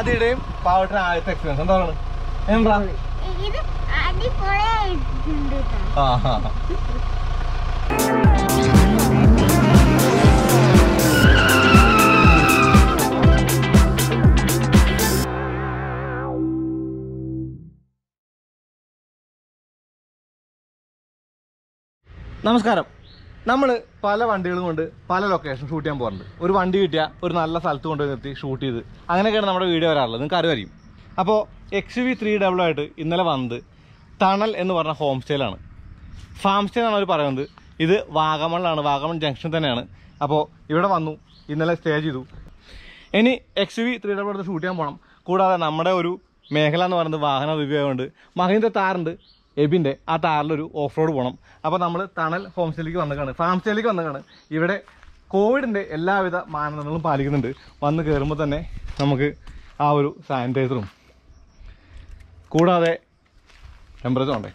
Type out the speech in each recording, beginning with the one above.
ആദ്യയുടെയും പാവട്ടിന് ആദ്യത്തെ എക്സ്പീരിയൻസ് എന്താ പറയുന്നത് എന്താ. ആ. നമസ്കാരം നമ്മൾ പല വണ്ടികളും കൊണ്ട് പല ലൊക്കേഷൻ ഷൂട്ട് ചെയ്യാൻ പോകാറുണ്ട്. ഒരു വണ്ടി കിട്ടിയ ഒരു നല്ല സ്ഥലത്ത് കൊണ്ടുപോയി നിർത്തി ഷൂട്ട് ചെയ്ത്. അങ്ങനെയൊക്കെയാണ് നമ്മുടെ വീഡിയോ വരാറുള്ളത്. നിങ്ങൾക്ക് അറിയായിരിക്കും അപ്പോൾ എക്സ് വി ത്രീ ഡബിൾ ആയിട്ട് ഇന്നലെ വന്നത് തണൽ എന്ന് പറഞ്ഞ ഹോം സ്റ്റേയിലാണ് ഫാം സ്റ്റേ എന്നാണ് അവർ പറയുന്നത്. ഇത് വാഗമണിലാണ്. വാഗമൺ ജംഗ്ഷൻ തന്നെയാണ്. അപ്പോൾ ഇവിടെ വന്നു. ഇന്നലെ സ്റ്റേ ചെയ്തു. ഇനി എക്സ് വി ത്രീ ഡബിൾ എടുത്ത് ഷൂട്ട് ചെയ്യാൻ പോകണം കൂടാതെ നമ്മുടെ ഒരു മേഖല എന്ന് പറയുന്നത് വാഹന റിവ്യൂ മഹീന്ദ്ര താറുണ്ട് എബിന്റെ ആ താറിലൊരു ഓഫ് റോഡ് പോകണം അപ്പോൾ നമ്മൾ തണൽ ഹോം സ്റ്റേയിലേക്ക് വന്നേക്കാണ്. ഫാം വന്നേക്കാണ്. ഇവിടെ കോവിഡിന്റെ എല്ലാവിധ മാനദണ്ഡങ്ങളും പാലിക്കുന്നുണ്ട്. വന്ന് കയറുമ്പോൾ തന്നെ നമുക്ക് ആ ഒരു സാനിറ്റൈസറും കൂടാതെ ടെമ്പറേച്ചർ ഉണ്ടേ.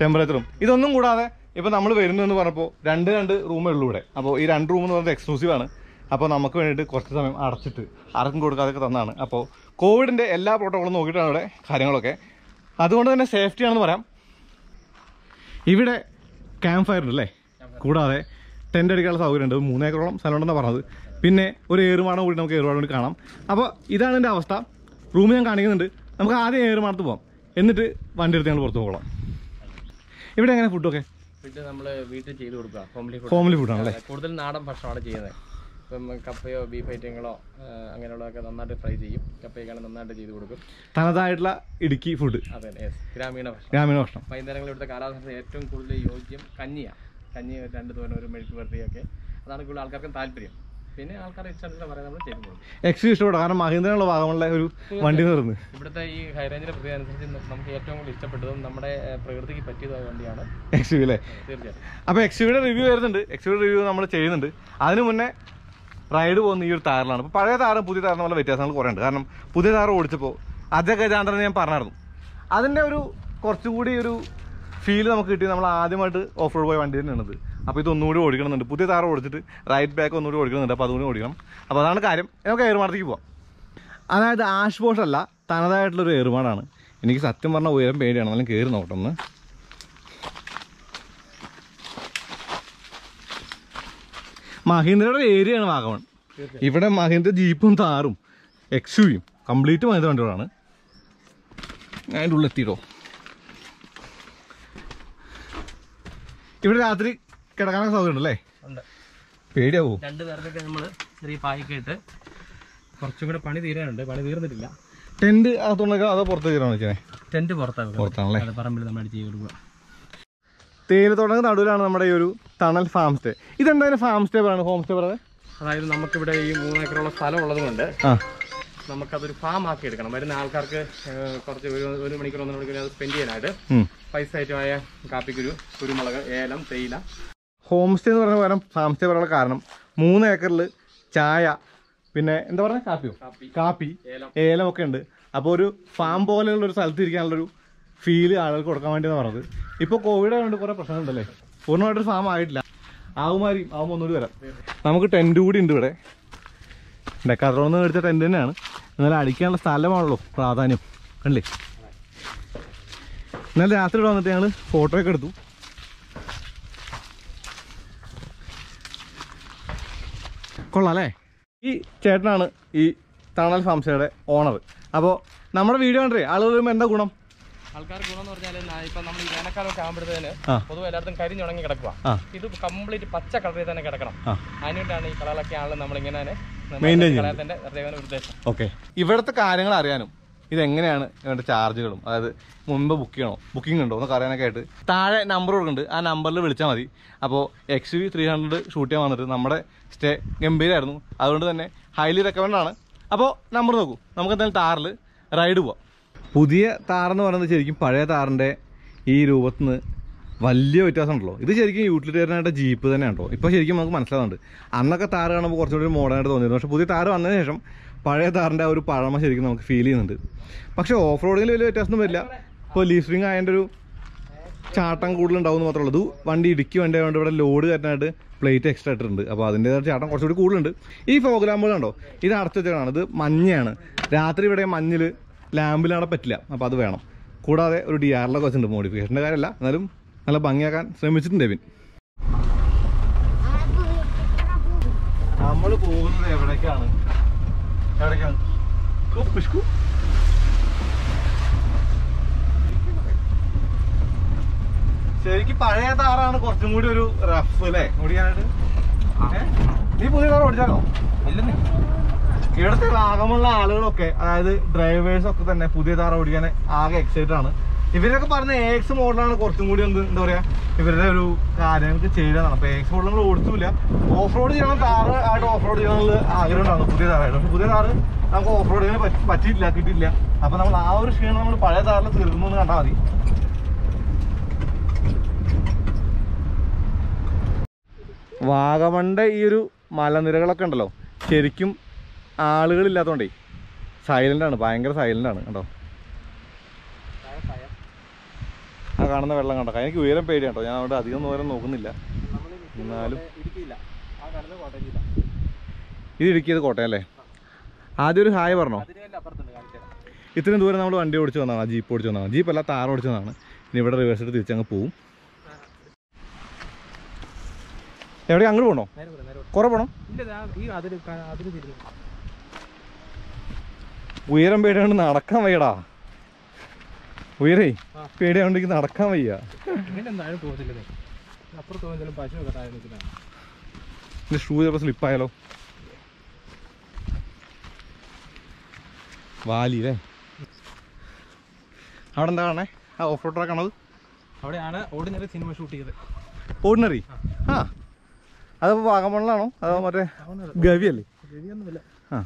ടെമ്പറേച്ചറും ഇതൊന്നും കൂടാതെ ഇപ്പം നമ്മൾ വരുന്നു എന്ന് പറഞ്ഞപ്പോൾ രണ്ട് രണ്ട് റൂമേ ഉള്ളൂ ഇവിടെ. അപ്പോൾ ഈ രണ്ട് റൂം എന്ന് പറയുന്നത് എക്സ്ക്ലൂസീവ് ആണ്. അപ്പോൾ നമുക്ക് വേണ്ടിയിട്ട് കുറച്ച് സമയം അടച്ചിട്ട് ആർക്കും കൊടുക്കാതൊക്കെ തന്നാണ്. അപ്പോൾ കോവിഡിന്റെ എല്ലാ പ്രോട്ടോക്കോളും നോക്കിയിട്ടാണ് ഇവിടെ കാര്യങ്ങളൊക്കെ. അതുകൊണ്ട് തന്നെ സേഫ്റ്റി ആണെന്ന് പറയാം. ഇവിടെ ക്യാമ്പ് ഫയർ ഉണ്ട് അല്ലേ കൂടാതെ ടെന്റ് അടിക്കാനുള്ള സൗകര്യം ഉണ്ട് മൂന്നേക്കറോളം സ്ഥലമുണ്ടെന്നാണ് പറഞ്ഞത്. പിന്നെ ഒരു ഏറുമാടം കൂടി നമുക്ക് ഏറുമാടം കൂടി കാണാം. അപ്പോൾ ഇതാണ് എന്റെ അവസ്ഥ. റൂം ഞാൻ കാണിക്കുന്നുണ്ട്. നമുക്ക് ആദ്യം ഏറുമാടത്ത് പോകാം എന്നിട്ട് വണ്ടി എടുത്ത് ഞങ്ങൾ പുറത്ത് പോകണം. ഇവിടെ എങ്ങനെ ഫുഡൊക്കെ ഫുഡ് നമ്മൾ വീട്ടിൽ ചെയ്ത് കൊടുക്കുക. ഹോംലി ഫുഡ് ഹോംലി ഫുഡാണല്ലേ കൂടുതൽ നാടൻ ഭക്ഷണമാണ് ചെയ്യുന്നത്. ഇപ്പം കപ്പയോ ബീഫ് ഐറ്റങ്ങളോ അങ്ങനെയുള്ളതൊക്കെ നന്നായിട്ട് ഫ്രൈ ചെയ്യും. കപ്പയൊക്കെയാണ് നന്നായിട്ട് ചെയ്ത് കൊടുക്കും. തനതായിട്ടുള്ള ഇടുക്കി ഫുഡ് അതെ യെസ് ഗ്രാമീണ ഭക്ഷണം. ഗ്രാമീണ ഭക്ഷണം. വൈകുന്നേരങ്ങളിൽ ഇവിടുത്തെ കാലാവസ്ഥ ഏറ്റവും കൂടുതൽ യോജ്യം കഞ്ഞിയാണ് കഞ്ഞി രണ്ട് തോരൻ ഒരു മെഴുക്ക് വരട്ടിയൊക്കെ അതാണ് കൂടുതൽ ആൾക്കാർക്കും താല്പര്യം. പിന്നെ ആൾക്കാർ ഇഷ്ടത്തിന് പറയാൻ നമ്മൾ ചെയ്തു എക്സ്ട്രീം ഇഷ്ടപ്പെടും. കാരണം മഹീന്ദ്രനുള്ള ഭാഗമുള്ള ഒരു വണ്ടി നിർന്ന്. ഇവിടുത്തെ ഈ ഹൈറേഞ്ചിലെ പ്രതി അനുസരിച്ച് നമുക്ക് ഏറ്റവും കൂടുതൽ ഇഷ്ടപ്പെട്ടതും നമ്മുടെ പ്രകൃതിക്ക് പറ്റിയതായ വണ്ടിയാണ്. എക്സ് അല്ലേ തീർച്ചയായിട്ടും. അപ്പോൾ എക്സ് റിവ്യൂ വരുന്നുണ്ട്. എക്സ് റിവ്യൂ നമ്മൾ ചെയ്യുന്നുണ്ട്. അതിനു മുന്നേ റൈഡ് പോകുന്ന ഈ ഒരു താറിലാണ് അപ്പോൾ പഴയ താറും പുതിയ താറിനും നല്ല വ്യത്യാസങ്ങൾ കുറേ ഉണ്ട് കാരണം പുതിയ താറ് ഓടിച്ചപ്പോൾ അജഗജാന്തരം ഞാൻ പറഞ്ഞായിരുന്നു. അതിന്റെ ഒരു കുറച്ചുകൂടി ഒരു ഫീൽ നമുക്ക് കിട്ടി. നമ്മൾ ആദ്യമായിട്ട് ഓഫ് റോഡ് പോയ വണ്ടി തന്നെയാണത്. അപ്പോൾ ഇതൊന്നുകൂടി ഓടിക്കണമെന്നുണ്ട്. പുതിയ താറ് ഓടിച്ചിട്ട് റൈറ്റ് ബാക്ക് ഒന്നുകൂടി ഓടിക്കണമെന്നുണ്ട്. അപ്പോൾ അതുകൂടി ഓടിക്കണം. അപ്പോൾ അതാണ് കാര്യം. നമുക്ക് ഏറുമാടത്തേക്ക് പോവാം. അതായത് ആഷ് ബോഷ് അല്ല തനതായിട്ടുള്ളൊരു ഏറുമാടാണ് എനിക്ക് സത്യം പറഞ്ഞാൽ ഉയരം പേടിയാണ്. എന്നാലും കയറി നോക്കട്ടെ മഹീന്ദ്രയുടെ ഏരിയയാണ് വാഗമൺ. ഇവിടെ മഹീന്ദ്ര ജീപ്പും താറും എക്സുയും കംപ്ലീറ്റ് മഹീന്ദ്ര വണ്ടികളാണ്. ഞാൻ അതിന്റെ ഉള്ളിൽ എത്തിയിട്ടോ. ഇവിടെ രാത്രി കിടക്കാനൊക്കെ സൗകര്യം ഉണ്ടല്ലേ ഉണ്ട്. പേടിയാവോ? രണ്ട് പേർക്കൊക്കെ നമ്മൾ ചെറിയ പായൊക്കെ ഇട്ട് കുറച്ചും കൂടെ പണി തീരാനുണ്ട്. പണി തീർന്നിട്ടില്ല. ടെന്റ് അകത്തുണ്ടെങ്കിൽ അതോ പുറത്ത് തീരാണോ ടെന്റ് പുറത്താണ് പുറത്താണല്ലേ? പറമ്പിൽ നമ്മൾ അടിച്ച് കൊടുക്കുക. തേയിലത്തോട്ടങ്ങൾക്ക് നടുവിലാണ് നമ്മുടെ ഈ ഒരു തണൽ ഫാം സ്റ്റേ ഇതെന്തായാലും ഫാം സ്റ്റേ പറയുന്നത് ഹോം സ്റ്റേ പറയുന്നത് അതായത് നമുക്കിവിടെ ഈ മൂന്നേക്കറുള്ള സ്ഥലം ഉള്ളത് കൊണ്ട് നമുക്കതൊരു ഫാം ആക്കി എടുക്കണം. വരുന്ന ആൾക്കാർക്ക് കുറച്ച് ഒരു ഒരു മണിക്കൂർ ഒന്നര മണിക്കൂർ അത് സ്പെൻഡ് ചെയ്യാനായിട്ട്. പൈസ ഐറ്റമായ കാപ്പിക്കുരു കുരുമുളക് ഏലം തേയില. ഹോം സ്റ്റേ എന്ന് പറഞ്ഞ പകരം ഫാം സ്റ്റേ പറയാനുള്ള കാരണം മൂന്ന് ഏക്കറിൽ ചായ പിന്നെ എന്താ പറയുക കാപ്പിയോ? കാപ്പി ഏലം. ഒക്കെ ഉണ്ട്. അപ്പോൾ ഒരു ഫാം പോലെയുള്ള ഒരു സ്ഥലത്ത് ഇരിക്കാനുള്ളൊരു ഫീൽ ആളുകൾക്ക് കൊടുക്കാൻ വേണ്ടി പറഞ്ഞത്. ഇപ്പോൾ കോവിഡ് ആയതുകൊണ്ട് കുറേ പ്രശ്നമുണ്ടല്ലേ പൂർണമായിട്ടൊരു ഫാം ആയിട്ടില്ല. ആവുമാരി ആവുമ്പോൾ ഒന്നുകൂടി വരാം. നമുക്ക് ടെന്റ് കൂടി ഉണ്ട് ഇവിടെ. ഡെക്കാത്രോന്ന് മേടിച്ച ടെന്റ് തന്നെയാണ്. എന്നാലും അടിക്കാനുള്ള സ്ഥലമാണല്ലോ പ്രാധാന്യം. കണ്ടില്ലേ? ഇന്നലെ രാത്രി ഇവിടെ വന്നിട്ട് ഞങ്ങൾ ഫോട്ടോ ഒക്കെ എടുത്തു. കൊള്ളാം അല്ലേ? ഈ ചേട്ടനാണ് ഈ തണൽ ഫാംസയുടെ ഓണർ അപ്പോൾ നമ്മുടെ വീഡിയോ കണ്ടേ ആളുകൾ വരുമ്പോൾ എന്താ ഗുണം? ആൾക്കാർ ഗുണം എന്ന് പറഞ്ഞാൽ ഇപ്പൊ നമ്മൾ ഈ വേനൽക്കാലമൊക്കെ ആകുമ്പോഴത്തേന് പൊതുവെ എല്ലായിടത്തും കരിഞ്ഞുണങ്ങി കിടക്കുക ഇത് കംപ്ലീറ്റ് പച്ച കളറിൽ തന്നെ കിടക്കണം. അതിനുവേണ്ടിയാണ് ഈ കളകളൊക്കെ ആണല്ലോ നമ്മളിങ്ങനെ ഇവിടുത്തെ കാര്യങ്ങൾ അറിയാനും ഇതെങ്ങനെയാണ് ഇവരുടെ ചാർജുകളും? അതായത് മുൻപ് ബുക്ക് ചെയ്യണോ? ബുക്കിംഗ് ഉണ്ടോ? എന്നൊക്കെ അറിയാനൊക്കെ ആയിട്ട്. താഴെ നമ്പർ കൊടുക്കുന്നുണ്ട്. ആ നമ്പറിൽ വിളിച്ചാൽ മതി. അപ്പോൾ X V three hundred shoot ചെയ്യാൻ വന്നിട്ട് നമ്മുടെ സ്റ്റേ ഗംഭീരമായിരുന്നു അതുകൊണ്ട് തന്നെ ഹൈലി റെക്കമെൻഡ് ആണ്. അപ്പോൾ നമ്പർ നോക്കൂ. നമുക്ക് എന്തായാലും താറിൽ റൈഡ് പോവാം. പുതിയ താറെന്ന് പറയുന്നത് ശരിക്കും പഴയ താറിന്റെ ഈ രൂപത്തിൽ നിന്ന് വലിയ വ്യത്യാസമുണ്ടല്ലോ. ഇത് ശരിക്കും യൂട്ടിലിറ്റേറിയനായിട്ട് ജീപ്പ് തന്നെയാണോ ഇപ്പോൾ ശരിക്കും നമുക്ക് മനസ്സിലാവുന്നുണ്ട്. അന്നൊക്കെ താറ് കാണുമ്പോൾ കുറച്ചുകൂടി മോഡേണായിട്ട് തോന്നിയിരുന്നു. പക്ഷേ പുതിയ താറ് വന്നതിന് ശേഷം പഴയ താറിന്റെ ആ ഒരു പഴമ ശരിക്കും നമുക്ക് ഫീൽ ചെയ്യുന്നുണ്ട്. പക്ഷേ ഓഫ് റോഡിൽ വലിയ വ്യത്യാസമൊന്നും വരില്ല. ഇപ്പോൾ സ്പ്രിങ് ആയതിന്റെ ഒരു ചാട്ടം കൂടുതലുണ്ടാവും എന്ന് മാത്രമേ ഉള്ളൂ. വണ്ടി ഇടുക്കി വണ്ടി ആയതുകൊണ്ട് ഇവിടെ ലോഡ് കയറ്റാനായിട്ട് പ്ലേറ്റ് എക്സ്ട്രാ ഇട്ടിട്ടുണ്ട്. അപ്പോൾ അതിന്റെ ചാട്ടം കുറച്ചുകൂടി കൂടുതലുണ്ട്. ഈ ഫോഗ് കണ്ടോ ഇത് അടച്ചു വെച്ചാണ് ഇത് മഞ്ഞയാണ്. രാത്രി ഇവിടെ മഞ്ഞിൽ ലാമ്പിലാണ് പറ്റില്ല. അപ്പോൾ അത് വേണം. കൂടാതെ ഒരു ഡി ആറിലൊക്കെ ഉണ്ട്. മോഡിഫിക്കേഷന്റെ കാര്യമല്ല. എന്നാലും നല്ല ഭംഗിയാക്കാൻ ശ്രമിച്ചിട്ടുണ്ട് എവിൻ നമ്മൾ പോകുന്നത് എവിടേക്കാണ്? എവിടേക്കാണ്. ശരിക്കും പഴയ താറാണ് കുറച്ചും കൂടി ഒരു റഫ് അല്ലേ ഓടിക്കാനായിട്ട്? നീ പുതിയ താറ ഓടിച്ചാലോ ഇല്ലെന്നേ. ഇവിടുത്തെ ഭാഗമുള്ള ആളുകളൊക്കെ അതായത് ഡ്രൈവേഴ്സ് ഒക്കെ തന്നെ പുതിയ താറ ഓടിക്കാൻ ആകെ എക്സൈറ്റഡ് ആണ്. ഇവരൊക്കെ പറഞ്ഞ എ എക്സ് മോഡലാണ് കുറച്ചും കൂടി എന്ത് എന്താ പറയാ ഇവരുടെ ഒരു കാര്യങ്ങൾക്ക് ചെയ്യുന്നതാണ് അപ്പൊ എ എക്സ് മോഡൽ നമ്മൾ ഓടിച്ചില്ല ഓഫ് റോഡ് ചെയ്യണം താറ് ആയിട്ട് ഓഫ് റോഡ് ചെയ്യണമെന്നുള്ള ആഗ്രഹം ഉണ്ടാകും പുതിയ താറായിട്ട് പക്ഷെ പുതിയ താറ് നമുക്ക് ഓഫ് റോഡ് ചെയ്യാൻ പറ്റി- പറ്റിയിട്ടില്ല കിട്ടിയില്ല അപ്പൊ നമ്മൾ ആ ഒരു ക്ഷീണം നമ്മൾ പഴയ താറിൽ തീർന്നു എന്ന് കണ്ടാൽ മതി. വാഗമണ്ടെ ഈ ഒരു മലനിരകളൊക്കെ ഉണ്ടല്ലോ. ശരിക്കും ആളുകളില്ലാത്തതുകൊണ്ടേ സൈലന്റ് ആണ് ഭയങ്കര സൈലന്റ് ആണ് കേട്ടോ ആ കാണുന്ന വെള്ളം കണ്ടോ? എനിക്ക് ഉയരം പേടിയാണ് കേട്ടോ. ഞാൻ അവിടെ അധികം ദൂരം നോക്കുന്നില്ല. എന്നാലും ഇത് ഇടുക്കിയത് കോട്ടയം അല്ലേ? ആദ്യം ഒരു ഹായ് പറഞ്ഞോ. ഇത്രയും ദൂരം നമ്മൾ വണ്ടി ഓടിച്ചു വന്നതാണ് ജീപ്പ് ഓടിച്ചു വന്നതാണ്. ജീപ്പ് അല്ല താർ ഓടിച്ചു വന്നതാണ്. ഇനി ഇവിടെ റിവേഴ്സ് എടുത്ത് തിരിച്ചങ്ങ് പോവും. എവിടെ അങ്ങോട്ട് പോകണോ. കുറെ പോകണം ഉയരം പേടിയാണ്ട് നടക്കാൻ വയ്യടാ. ഉയരേ പേടിയാണ്ടെങ്കിൽ പേടിയാണ്ട് നടക്കാൻ വയ്യ. ഷൂ ചിലപ്പോൾ സ്ലിപ്പായാലോ? വാലി അല്ലേ? അവിടെ എന്താ കാണേ ആ ഓഫ് റോഡ് ട്രാക്ക് ട്രാക്കാണത് അവിടെയാണ് ഓർഡിനറി സിനിമ ഷൂട്ട് ചെയ്തത്. ഓർഡിനറി ആ. അതപ്പോൾ വാഗമണിലാണോ? അതോ മറ്റേ ഗവിയല്ലേ അല്ലേ? ശരിയൊന്നുമില്ല ആ.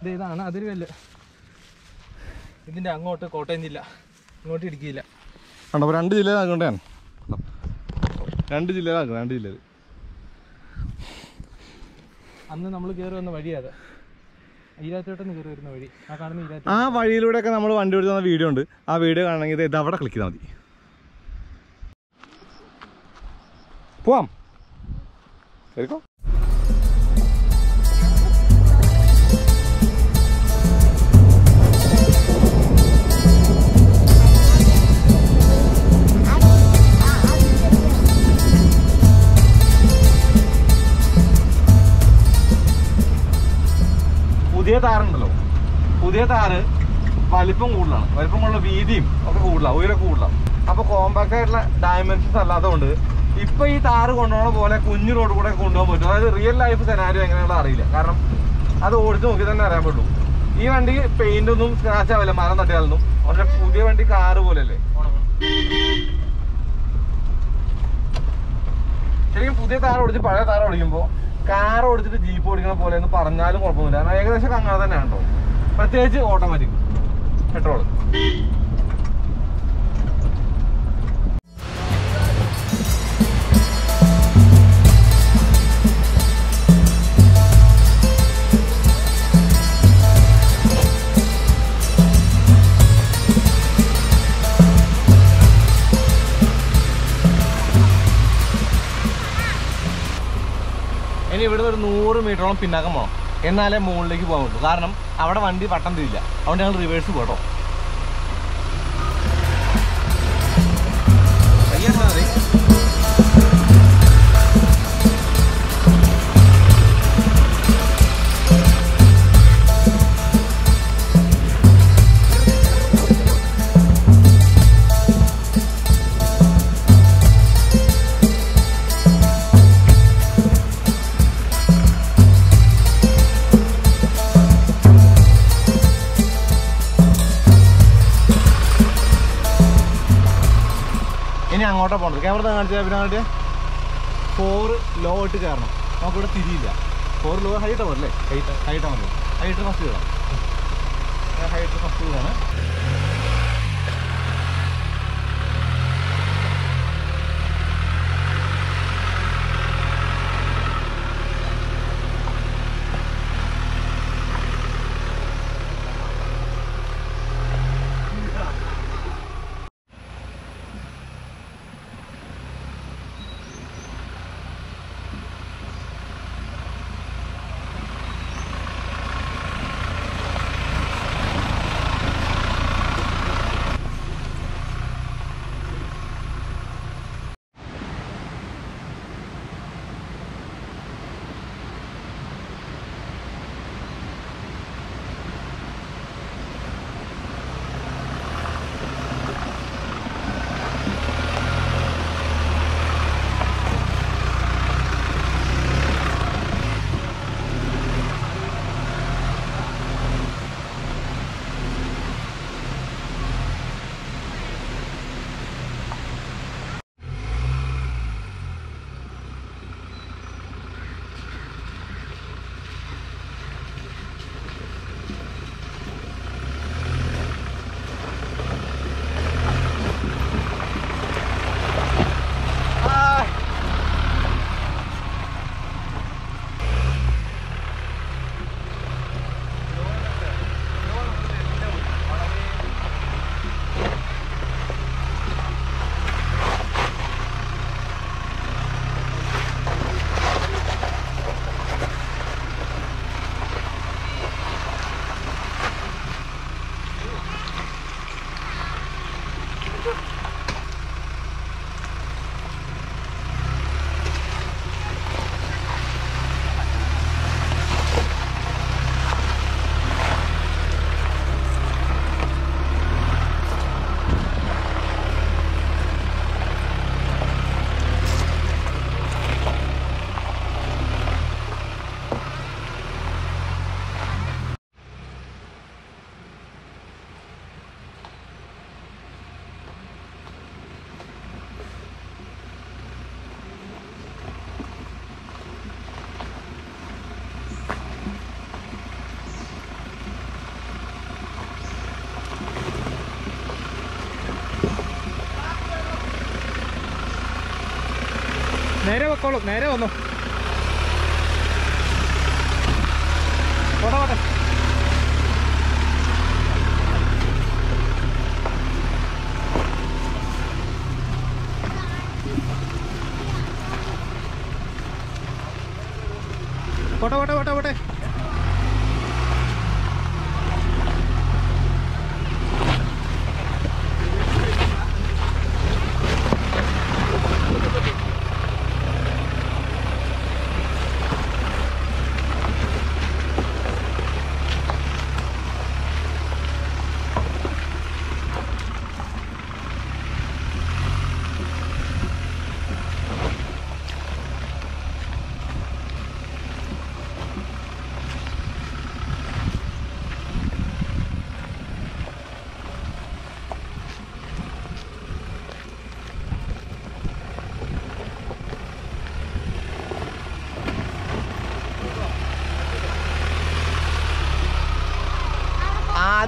ഇത് ഇതാണ് അതിര് ഇതിന്റെ അങ്ങോട്ട് കോട്ടയം ജില്ല ഇങ്ങോട്ട് ഇടുക്കിയില്ല. അപ്പോൾ രണ്ട് ജില്ലയിലാക്കൊണ്ടാണ് രണ്ട് ജില്ലയിലാക്കും രണ്ട് ജില്ലയിൽ. അന്ന് നമ്മൾ കയറി വന്ന വഴിയത് ഈരാറ്റോട്ടൊന്ന് കയറി വരുന്ന വഴി. ആ കാണുന്ന ആ ആ വഴിയിലൂടെയൊക്കെ നമ്മൾ വണ്ടി ഓടിച്ച് തന്ന വീഡിയോ ഉണ്ട്. ആ വീഡിയോ കാണണമെങ്കിൽ ഇത് അവിടെ ക്ലിക്ക് ചെയ്താൽ മതി. പോവാം. കേൾക്കോ പുതിയ താറ് വലിപ്പം കൂടുതലാണ്. വലിപ്പം കൂടുതൽ വീതിയും ഒക്കെ കൂടുതലാണ് ഉയരൊക്കെ കൂടുതലാണ്. അപ്പൊ കോമ്പാക്ട് ആയിട്ടുള്ള ഡയമെൻഷൻസ് അല്ലാത്തതുകൊണ്ട് ഇപ്പൊ ഈ താറ് കൊണ്ടുപോകുന്ന പോലെ കുഞ്ഞു റോഡ് കൂടെ കൊണ്ടുപോകാൻ പറ്റും. അതായത് റിയൽ ലൈഫ് സെനാരിയോ എങ്ങനെയുള്ള അറിയില്ല. കാരണം അത് ഓടിച്ച് നോക്കി തന്നെ അറിയാൻ പറ്റുള്ളൂ ഈ വണ്ടി പെയിന്റ് ഒന്നും സ്ക്രാച്ച് ആവില്ല മരം തട്ടിയാലൊന്നും പക്ഷെ പുതിയ വണ്ടി കാറ് പോലെയല്ലേ? ശരിക്കും പുതിയ താറ് ഓടിച്ച് പഴയ താറ് ഓടിക്കുമ്പോൾ കാർ ഓടിച്ചിട്ട് ജീപ്പ് ഓടിക്കണ പോലെ എന്ന് പറഞ്ഞാലും കുഴപ്പമൊന്നുമില്ല. കാരണം ഏകദേശം അങ്ങനെ തന്നെയാണ് കേട്ടോ പ്രത്യേകിച്ച് ഓട്ടോമാറ്റിക്. പെട്രോൾ. ഇനി ഇവിടുന്ന് ഒരു നൂറ് മീറ്ററോളം പിന്നാക്കം പോകണം എന്നാലേ മുകളിലേക്ക് പോകാൻ പറ്റുള്ളൂ കാരണം അവിടെ വണ്ടി വട്ടം തിരില്ല. അതുകൊണ്ട് ഞങ്ങൾ റിവേഴ്സ് പോട്ടോ. പോകണത് ക്യാമറ കാണിച്ചത് പിന്നെ കാണിച്ചേ ഫോർ ലോ ഇട്ട് കയറണം. നമുക്കിവിടെ തിരിയില്ല. ഫോർ ലോ ഹൈറ്റ് ആവും അല്ലേ? ഹൈറ്റ് ഹൈറ്റ് ആവുമല്ലോ ഹൈറ്റ് ഫസ്റ്റ് കയറാം ഹൈറ്റ് ഫസ്റ്റ് കയറാണ് നേരെ വെക്കോളൂ നേരെ വന്നു. പോട്ടെ പോട്ടെ പോട്ടെ പോട്ടെ പോട്ടെ പോട്ടെ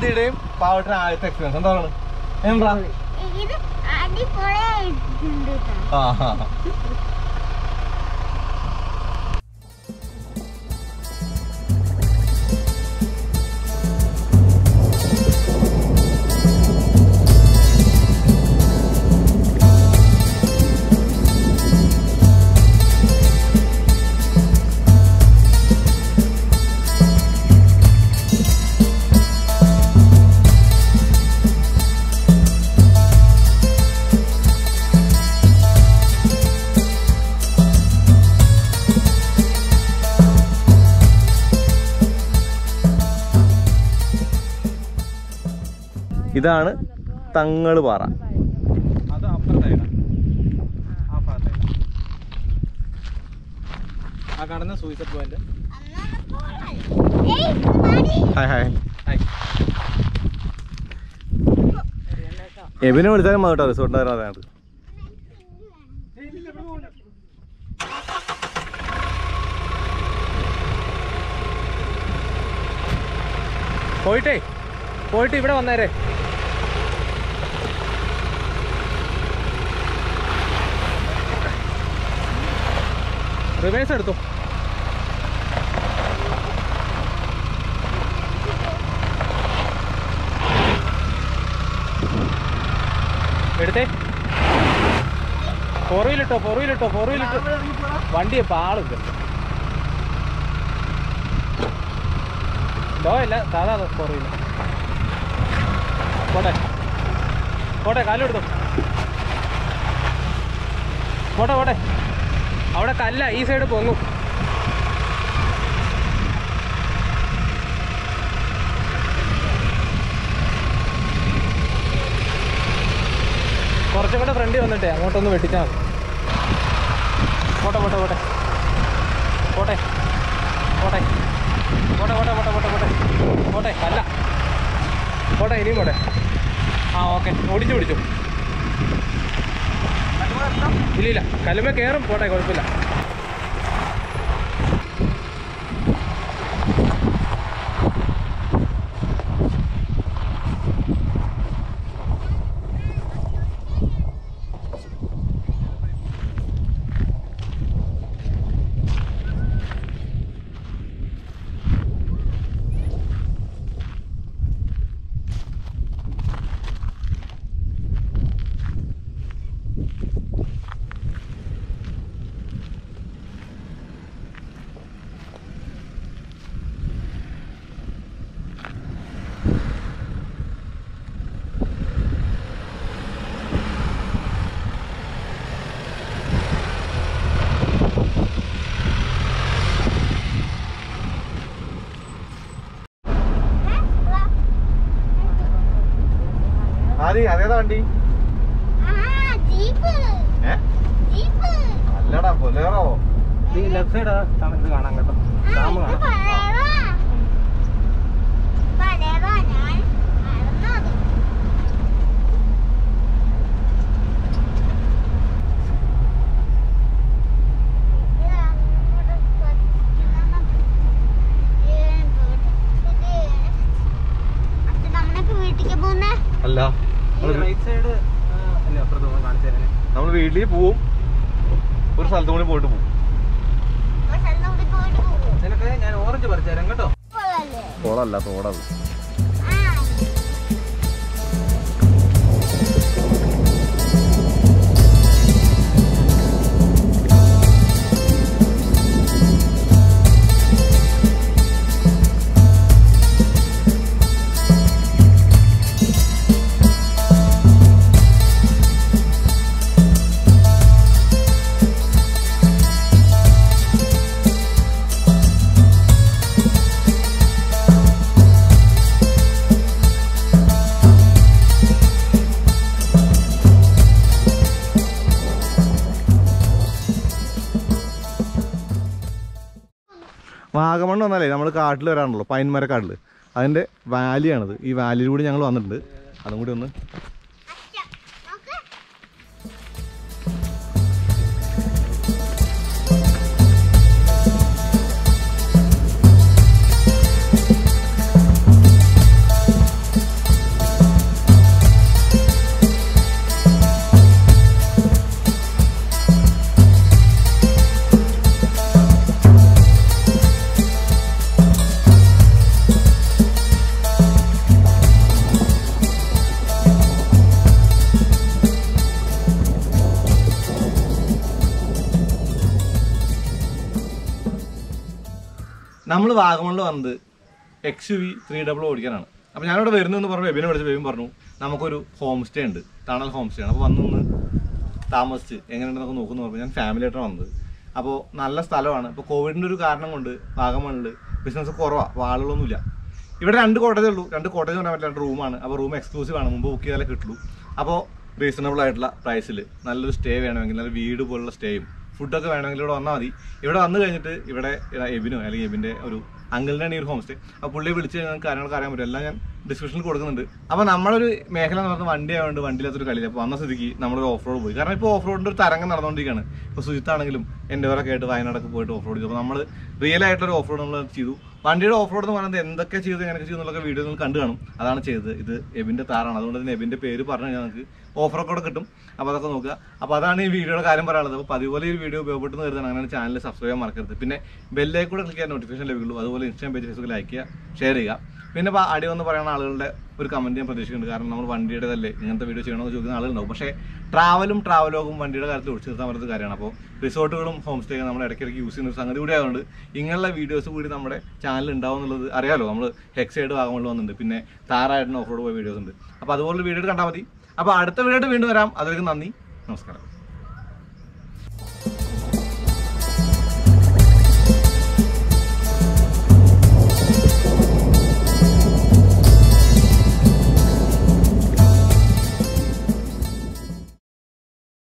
ആദ്യയുടെയും പാവട്ടിന് ആദ്യത്തെ എക്സ്പീരിയൻസ് എന്താണ്? എന്താ ആ ഏയ്, Thangal Para. Hi hi. Hi. എബിനെ വിളിച്ചാലും മതി കേട്ടോ റിസോർട്ടിന്റെ അറിയാണ്ട് പോയിട്ടേ. പോയിട്ട് ഇവിടെ വന്നേരെ. റിവേഴ്സ് എടുത്തു. എടുത്തേ. ഫോർ വീലിട്ടോ ഫോർ വീലിട്ടോ ഫോർ വീലിട്ടോ വണ്ടി പാളുണ്ട് ഡോ അല്ല സാധാ ഫോർ വീലർ പോട്ടെ. പോട്ടെ കാലെടുത്തു. പോട്ടെ പോട്ടെ. അവിടെ കല്ല ഈ സൈഡ് പൊങ്ങും. കുറച്ചും കൂടെ ഫ്രണ്ടിൽ വന്നിട്ടേ അങ്ങോട്ടൊന്ന് വെട്ടിച്ചാൽ മതി. പോട്ടെ പോട്ടെ പോട്ടെ. പോട്ടെ പോട്ടെ. പോട്ടെ പോട്ടെ പോട്ടെ പോട്ടെ പോട്ടെ. പോട്ടെ അല്ല പോട്ടെ ഇനിയും പോട്ടെ. ആ ഓക്കെ. ഓടിച്ചു പിടിച്ചു ഇല്ല ഇല്ല കയറും. പോട്ടെ കുഴപ്പമില്ല. അത് അതേതാ വണ്ടി? അല്ലടാ പൊലേറോ നീ ലെഫ്റ്റ് സൈഡാ തണുത്ത് കാണാൻ കേട്ടോ. ഡാം അല്ല. നമ്മൾ വീട്ടിൽ പോവും. ഒരു സ്ഥലത്തും കൂടി പോയിട്ട് പോവും. ഞാൻ ഓറഞ്ച് പറിച്ചു തരാം കേട്ടോ. കോളല്ല തോടത്. ആ വാഗമണ്ണ് വന്നാലേ നമ്മൾ കാട്ടിൽ വരാണല്ലോ പൈൻമരക്കാട്ടിൽ അതിന്റെ വാലിയാണിത്. ഈ വാലിയിലൂടെ ഞങ്ങൾ വന്നിട്ടുണ്ട്. അതും കൂടി ഒന്ന് നമ്മൾ വാഗമണിൽ വന്നത് X U V three double ഓടിക്കാനാണ്. അപ്പോൾ ഞാനിവിടെ വരുന്നു എന്ന് പറഞ്ഞു ബെബിനെ വിളിച്ച് ബെബിൻ പറഞ്ഞു നമുക്കൊരു ഹോം സ്റ്റേ ഉണ്ട്. തണൽ ഹോം സ്റ്റേ ആണ്. അപ്പോൾ വന്നൊന്ന് നിന്ന് താമസിച്ച് എങ്ങനെയുണ്ടെന്നൊക്കെ നോക്കുന്നു പറഞ്ഞു. ഞാൻ ഫാമിലി ആയിട്ടാണ് വന്നത്. അപ്പോൾ നല്ല സ്ഥലമാണ്. ഇപ്പോൾ കോവിഡിന്റെ ഒരു കാരണം കൊണ്ട് വാഗമണിൽ ബിസിനസ് കുറവാണ് അപ്പോൾ ആളുകളൊന്നുമില്ല. ഇവിടെ രണ്ട് കോട്ടേജേ ഉള്ളൂ. രണ്ട് കോട്ടേജ് പറയാൻ പറ്റില്ല. രണ്ട് റൂമാണ്. അപ്പോൾ റൂം എക്സ്ക്ലൂസീവ് ആണ്. മുമ്പ് ബുക്ക് ചെയ്താലേ കിട്ടുള്ളൂ. അപ്പോൾ റീസണബിൾ ആയിട്ടുള്ള പ്രൈസിൽ നല്ലൊരു സ്റ്റേ വേണമെങ്കിൽ നല്ല വീട് പോലുള്ള സ്റ്റേയും ഫുഡൊക്കെ വേണമെങ്കിൽ ഇവിടെ വന്നാൽ മതി. ഇവിടെ വന്നു കഴിഞ്ഞിട്ട് ഇവിടെ എബിനോ അല്ലെങ്കിൽ എബിന്റെ ഒരു അങ്കിളിനാണ് ഈ ഒരു ഹോം സ്റ്റേ അപ്പോൾ പുള്ളിയെ വിളിച്ച് കഴിഞ്ഞാൽ കാര്യങ്ങളൊക്കെ അറിയാൻ പറ്റും. എല്ലാം ഞാൻ ഡിസ്ക്രിപ്ഷനിൽ കൊടുക്കുന്നുണ്ട്. അപ്പോൾ നമ്മളൊരു മേഖല എന്ന് പറഞ്ഞാൽ വണ്ടി ആയതുകൊണ്ട് കളിയില്ല. അപ്പോൾ വന്ന സ്ഥിതിക്ക് നമ്മളൊരു ഓഫ് റോഡ് പോയി. കാരണം ഇപ്പോൾ ഓഫ് റോഡിന്റെ ഒരു തരംഗം നടന്നുകൊണ്ടിരിക്കുകയാണ്. ഇപ്പോൾ സുജിത്താണെങ്കിലും എന്റെ ഒക്കെ ആയിട്ട് വയനാടൊക്കെ പോയിട്ട് ഓഫ് റോഡ് ചെയ്തു അപ്പോൾ നമ്മൾ റിയൽ ആയിട്ടൊരു ഓഫ് റോഡ് നമ്മൾ ചെയ്തു. വണ്ടിയുടെ ഓഫ് റോഡ് എന്ന് പറയുന്നത് എന്തൊക്കെ ചെയ്തു എങ്ങനെയൊക്കെ ചെയ്തു എന്നുള്ള വീഡിയോ നിങ്ങൾ കണ്ടു കാണും. അതാണ് ചെയ്തത്. ഇത് എബിന്റെ താറാണ്. അതുകൊണ്ട് തന്നെ എബിന്റെ പേര് പറഞ്ഞു കഴിഞ്ഞാൽ നമുക്ക് ഓഫറൊക്കെ കൂടെ കിട്ടും. അപ്പോൾ അതൊക്കെ നോക്കുക. അപ്പോൾ അതാണ് ഈ വീഡിയോയുടെ കാര്യം പറയാനുള്ളത്. അപ്പോൾ അതുപോലെ ഈ വീഡിയോ ഉപയോഗപ്പെടുന്ന കരുതാണ് അങ്ങനെ ചാനൽ സബ്സ്ക്രൈബ് ചെയ്യാൻ മറക്കരുത്. പിന്നെ ബെല്ലേ കൂടെ ക്ലിക്ക് ചെയ്യാൻ നോട്ടിഫിക്കേഷൻ ലഭിക്കുള്ളൂ. അതുപോലെ ഇൻസ്റ്റാഗ്രാം പേജ് ഫേസ്ബുക്ക് ലൈക്ക് ചെയ്യുക ഷെയർ ചെയ്യുക. പിന്നെ ഇപ്പോൾ അടി വന്ന് പറയുന്ന ആളുകളുടെ ഒരു കമന്റ് ഞാൻ പ്രതീക്ഷിക്കുന്നുണ്ട്. കാരണം നമ്മൾ വണ്ടിയുടേതല്ലേ ഇങ്ങനത്തെ വീഡിയോ ചെയ്യണമെന്ന് ചോദിക്കുന്ന ആളുകളുണ്ടാവും പക്ഷേ ട്രാവലും ട്രാവലോഗും വണ്ടിയുടെ കാര്യത്തിൽ ഒഴിച്ചു നിർത്താൻ പറ്റുന്ന കാര്യമാണ്. അപ്പോൾ റിസോർട്ടുകളും ഹോം സ്റ്റേയും നമ്മൾ ഇടയ്ക്കിടയ്ക്ക് യൂസ് ചെയ്യുന്ന ഒരു സംഗതി കൂടി ആയതുകൊണ്ട് ഇങ്ങനെയുള്ള വീഡിയോസ് കൂടി നമ്മുടെ ചാനൽ ഉണ്ടാവും എന്നുള്ളത് അറിയാമല്ലോ നമ്മൾ ഹെക്സൈഡ് ഭാഗങ്ങളിൽ വന്നിട്ടുണ്ട്. പിന്നെ താറായിട്ട് ഓഫ് റോഡ് പോയ വീഡിയോസ് ഉണ്ട്. അപ്പോൾ അതുപോലെ വീഡിയോ കണ്ടാൽ മതി. അപ്പോൾ അടുത്ത വീഡിയോ വീണ്ടും വരാം. അതിലേക്ക് നന്ദി. നമസ്കാരം.